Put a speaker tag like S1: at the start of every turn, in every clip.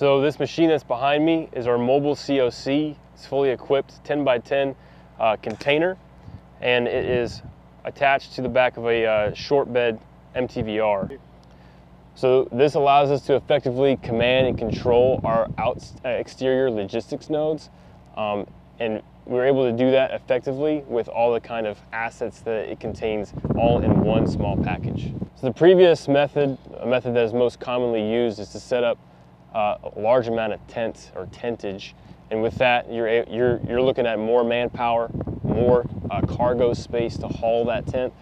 S1: So this machine that's behind me is our mobile COC. It's fully equipped 10 by 10 uh, container and it is attached to the back of a uh, short bed MTVR. So this allows us to effectively command and control our out, uh, exterior logistics nodes um, and we're able to do that effectively with all the kind of assets that it contains all in one small package. So the previous method, a method that is most commonly used is to set up uh, a large amount of tent or tentage and with that you're, you're, you're looking at more manpower, more uh, cargo space to haul that tent.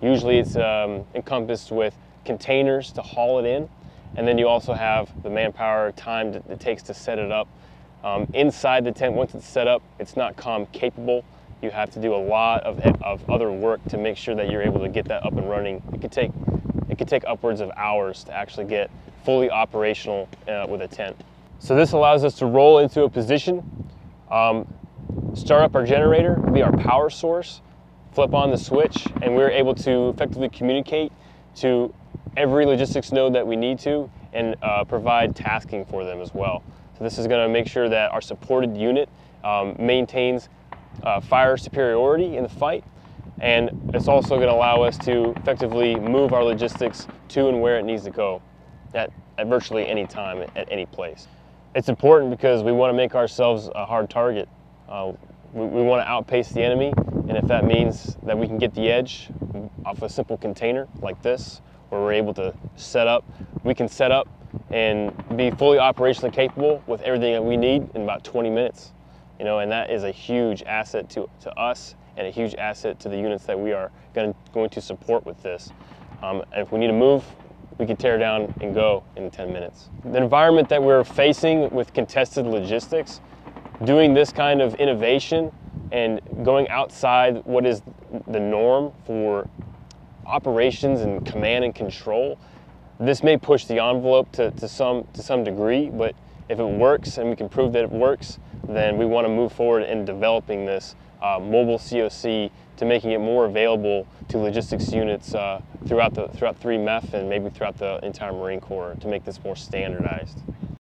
S1: Usually it's um, encompassed with containers to haul it in and then you also have the manpower time that it takes to set it up um, inside the tent, once it's set up, it's not COM capable. You have to do a lot of, of other work to make sure that you're able to get that up and running. It could take, it could take upwards of hours to actually get fully operational uh, with a tent. So this allows us to roll into a position, um, start up our generator, be our power source, flip on the switch, and we're able to effectively communicate to every logistics node that we need to and uh, provide tasking for them as well. So this is going to make sure that our supported unit um, maintains uh, fire superiority in the fight and it's also going to allow us to effectively move our logistics to and where it needs to go at, at virtually any time at any place. It's important because we want to make ourselves a hard target. Uh, we, we want to outpace the enemy and if that means that we can get the edge off a simple container like this where we're able to set up, we can set up and be fully operationally capable with everything that we need in about 20 minutes. You know, and that is a huge asset to, to us and a huge asset to the units that we are going to, going to support with this. Um, and if we need to move, we can tear down and go in 10 minutes. The environment that we're facing with contested logistics, doing this kind of innovation and going outside what is the norm for operations and command and control this may push the envelope to, to, some, to some degree, but if it works and we can prove that it works, then we want to move forward in developing this uh, mobile COC to making it more available to logistics units uh, throughout, the, throughout 3MEF and maybe throughout the entire Marine Corps to make this more standardized.